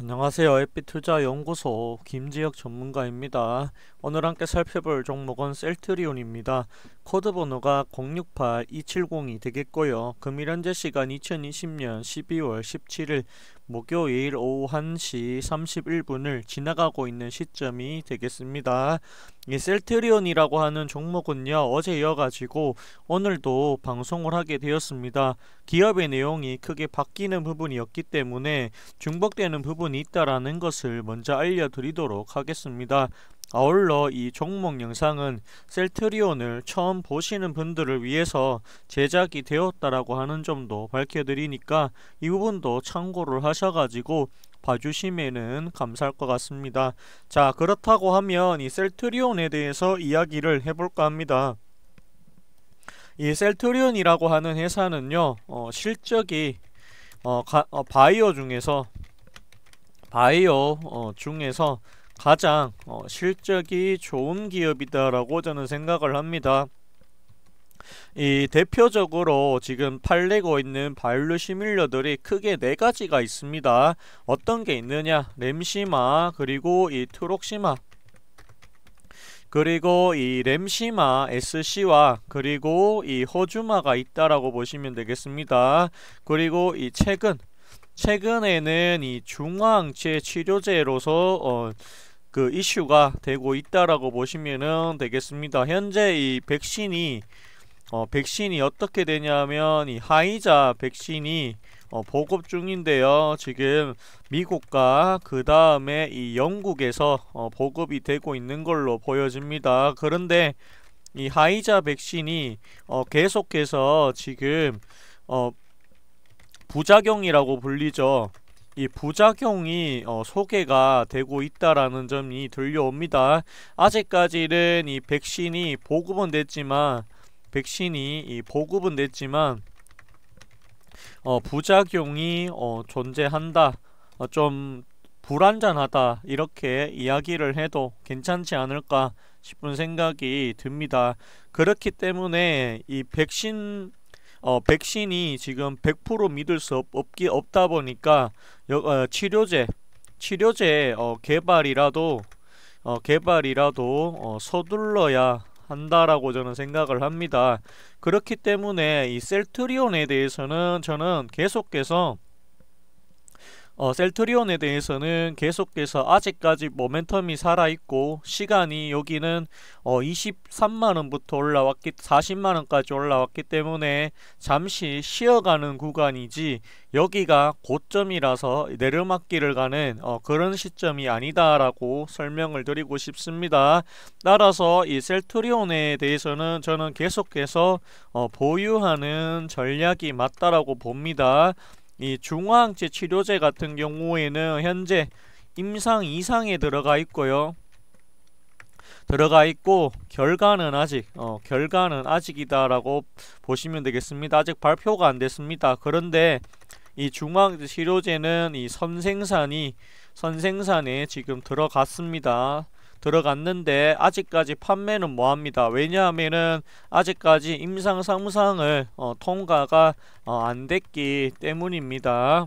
안녕하세요. 햇빛투자연구소 김지혁 전문가입니다. 오늘 함께 살펴볼 종목은 셀트리온입니다. 코드 번호가 068270이 되겠고요. 금일 현재 시간 2020년 12월 17일 목요일 오후 1시 31분을 지나가고 있는 시점이 되겠습니다. 이 셀트리온이라고 하는 종목은요. 어제 이어가지고 오늘도 방송을 하게 되었습니다. 기업의 내용이 크게 바뀌는 부분이었기 때문에 중복되는 부분이 있다라는 것을 먼저 알려드리도록 하겠습니다. 아울러 이 종목 영상은 셀트리온을 처음 보시는 분들을 위해서 제작이 되었다라고 하는 점도 밝혀드리니까 이 부분도 참고를 하셔가지고 봐주시면은 감사할 것 같습니다. 자 그렇다고 하면 이 셀트리온에 대해서 이야기를 해볼까 합니다. 이 셀트리온이라고 하는 회사는요 어, 실적이 어, 가, 어, 바이오 중에서 바이오 어, 중에서 가장 어, 실적이 좋은 기업이다라고 저는 생각을 합니다. 이 대표적으로 지금 팔리고 있는 바이올루 시뮬러들이 크게 네 가지가 있습니다. 어떤 게 있느냐? 램시마 그리고 이 트록시마 그리고 이 램시마 SC와 그리고 이 호주마가 있다라고 보시면 되겠습니다. 그리고 이 최근 최근에는 이 중화항체 치료제로서 어, 그 이슈가 되고 있다라고 보시면 되겠습니다. 현재 이 백신이 어, 백신이 어떻게 되냐면 이 하이자 백신이 어, 보급 중인데요. 지금 미국과 그 다음에 이 영국에서 어, 보급이 되고 있는 걸로 보여집니다. 그런데 이 하이자 백신이 어, 계속해서 지금 어, 부작용이라고 불리죠. 이 부작용이 어, 소개가 되고 있다라는 점이 들려옵니다. 아직까지는 이 백신이 보급은 됐지만 백신이 이 보급은 됐지만 어, 부작용이 어, 존재한다. 어, 좀 불안전하다 이렇게 이야기를 해도 괜찮지 않을까 싶은 생각이 듭니다. 그렇기 때문에 이 백신 어, 백신이 지금 100% 믿을 수 없, 기 없다 보니까 여, 어, 치료제 치료제 어, 개발이라도 어, 개발이라도 어, 서둘러야 한다라고 저는 생각을 합니다. 그렇기 때문에 이 셀트리온에 대해서는 저는 계속해서 어, 셀트리온에 대해서는 계속해서 아직까지 모멘텀이 살아있고 시간이 여기는 어, 23만원부터 올라왔기 40만원까지 올라왔기 때문에 잠시 쉬어가는 구간이지 여기가 고점이라서 내려막기를 가는 어, 그런 시점이 아니다라고 설명을 드리고 싶습니다. 따라서 이 셀트리온에 대해서는 저는 계속해서 어, 보유하는 전략이 맞다라고 봅니다. 이 중화항체 치료제 같은 경우에는 현재 임상 이상에 들어가 있고요. 들어가 있고 결과는 아직 어, 결과는 아직이다라고 보시면 되겠습니다. 아직 발표가 안 됐습니다. 그런데 이 중화항체 치료제는 이 선생산이 선생산에 지금 들어갔습니다. 들어갔는데 아직까지 판매는 뭐합니다. 왜냐하면은 아직까지 임상 상상을 어, 통과가 어, 안 됐기 때문입니다.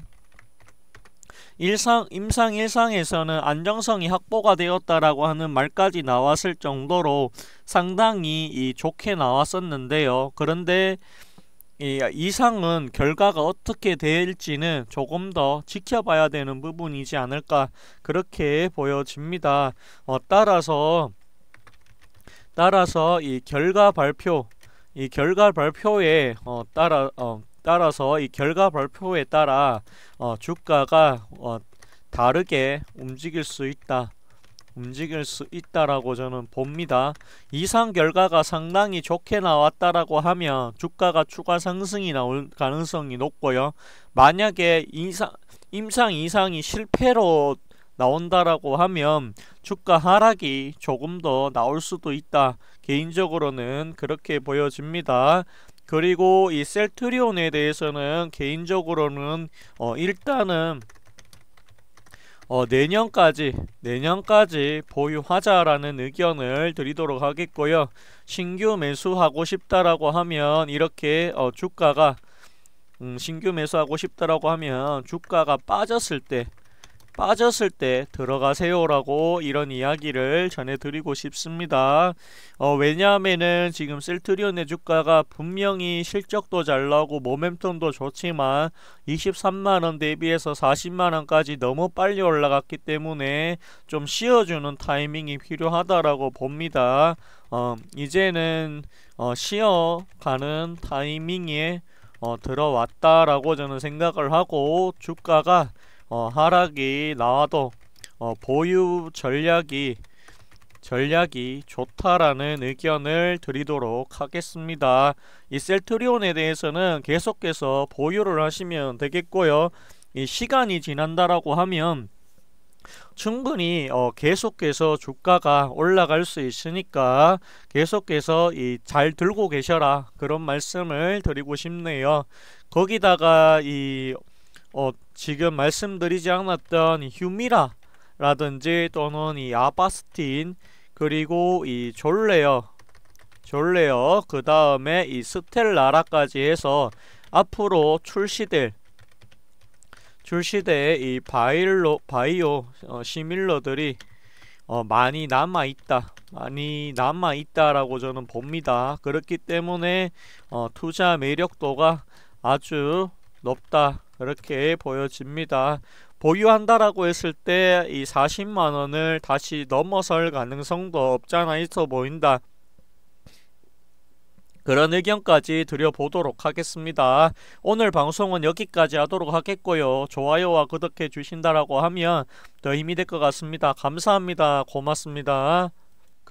일상 임상 일상에서는 안정성이 확보가 되었다라고 하는 말까지 나왔을 정도로 상당히 이 좋게 나왔었는데요. 그런데 이 이상은 결과가 어떻게 될지는 조금 더 지켜봐야 되는 부분이지 않을까 그렇게 보여집니다. 어, 따라서 따라서 이 결과 발표 이 결과 발표에 어, 따라 어, 따라서 이 결과 발표에 따라 어, 주가가 어, 다르게 움직일 수 있다. 움직일 수 있다라고 저는 봅니다. 이상 결과가 상당히 좋게 나왔다라고 하면 주가가 추가 상승이 나올 가능성이 높고요. 만약에 이상, 임상 이상이 실패로 나온다라고 하면 주가 하락이 조금 더 나올 수도 있다. 개인적으로는 그렇게 보여집니다. 그리고 이 셀트리온에 대해서는 개인적으로는 어 일단은 어, 내년까지 내년까지 보유하자라는 의견을 드리도록 하겠고요. 신규 매수하고 싶다라고 하면 이렇게 어, 주가가 음, 신규 매수하고 싶다라고 하면 주가가 빠졌을 때 빠졌을 때 들어가세요라고 이런 이야기를 전해드리고 싶습니다. 어, 왜냐하면은 지금 셀트리온의 주가가 분명히 실적도 잘 나오고 모멘텀도 좋지만 23만원 대비해서 40만원까지 너무 빨리 올라갔기 때문에 좀 쉬어주는 타이밍이 필요하다라고 봅니다. 어, 이제는 어, 쉬어가는 타이밍에 어, 들어왔다라고 저는 생각을 하고 주가가 어, 하락이 나와도 어, 보유 전략이 전략이 좋다라는 의견을 드리도록 하겠습니다. 이 셀트리온에 대해서는 계속해서 보유를 하시면 되겠고요. 이 시간이 지난다라고 하면 충분히 어, 계속해서 주가가 올라갈 수 있으니까 계속해서 이 잘 들고 계셔라 그런 말씀을 드리고 싶네요. 거기다가 이 어, 지금 말씀드리지 않았던 휴미라 라든지 또는 이 아바스틴 그리고 이 졸레어 졸레어 그 다음에 이 스텔라라까지 해서 앞으로 출시될 출시될 이 바이로 바이오 어, 시밀러들이 어, 많이 남아 있다 많이 남아 있다라고 저는 봅니다. 그렇기 때문에 어, 투자 매력도가 아주 높다 그렇게 보여집니다. 보유한다라고 했을 때 이 40만 원을 다시 넘어설 가능성도 없잖아 있어 보인다. 그런 의견까지 드려보도록 하겠습니다. 오늘 방송은 여기까지 하도록 하겠고요. 좋아요와 구독해 주신다라고 하면 더 힘이 될 것 같습니다. 감사합니다. 고맙습니다.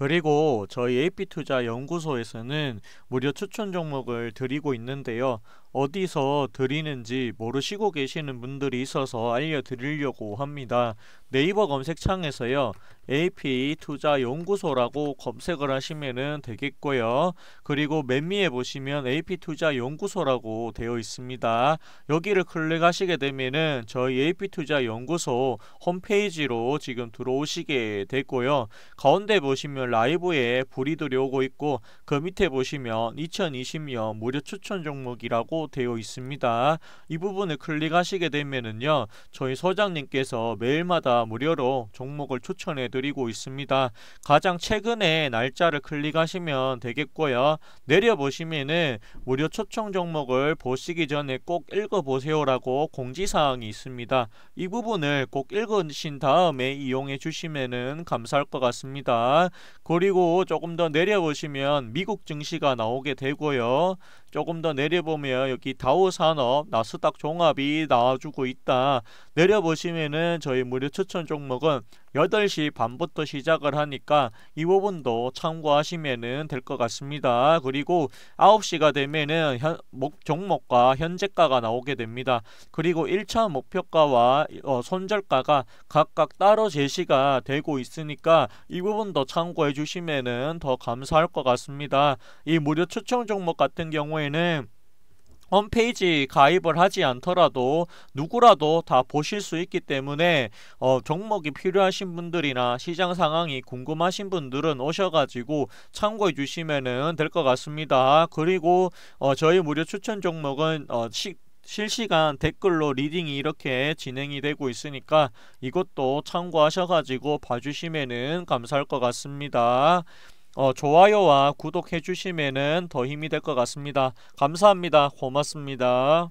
그리고 저희 AP투자 연구소에서는 무료 추천 종목을 드리고 있는데요. 어디서 드리는지 모르시고 계시는 분들이 있어서 알려드리려고 합니다. 네이버 검색창에서요. AP 투자 연구소라고 검색을 하시면 되겠고요. 그리고 맨 위에 보시면 AP 투자 연구소라고 되어 있습니다. 여기를 클릭하시게 되면은 저희 AP 투자 연구소 홈페이지로 지금 들어오시게 되고요. 가운데 보시면 라이브에 불이 들어오고 있고 그 밑에 보시면 2020년 무료 추천 종목이라고 되어 있습니다. 이 부분을 클릭하시게 되면은요. 저희 소장님께서 매일마다 무료로 종목을 추천해 드리고 있습니다. 가장 최근에 날짜를 클릭하시면 되겠고요. 내려보시면은 무료 초청 종목을 보시기 전에 꼭 읽어보세요라고 공지사항이 있습니다. 이 부분을 꼭 읽으신 다음에 이용해 주시면 감사할 것 같습니다. 그리고 조금 더 내려보시면 미국 증시가 나오게 되고요. 조금 더 내려보면 여기 다우산업 나스닥 종합이 나와주고 있다. 내려보시면은 저희 무료 추천 종목은 8시 반부터 시작을 하니까 이 부분도 참고하시면 될 것 같습니다. 그리고 9시가 되면은 종목과 현재가가 나오게 됩니다. 그리고 1차 목표가와 어, 손절가가 각각 따로 제시가 되고 있으니까 이 부분도 참고해 주시면 더 감사할 것 같습니다. 이 무료 추천 종목 같은 경우에는 홈페이지 가입을 하지 않더라도 누구라도 다 보실 수 있기 때문에 어, 종목이 필요하신 분들이나 시장 상황이 궁금하신 분들은 오셔가지고 참고해 주시면 될 것 같습니다. 그리고 어, 저희 무료 추천 종목은 어, 시, 실시간 댓글로 leading이 이렇게 진행이 되고 있으니까 이것도 참고하셔가지고 봐주시면 감사할 것 같습니다. 어, 좋아요와 구독해 주시면 더 힘이 될 것 같습니다. 감사합니다. 고맙습니다.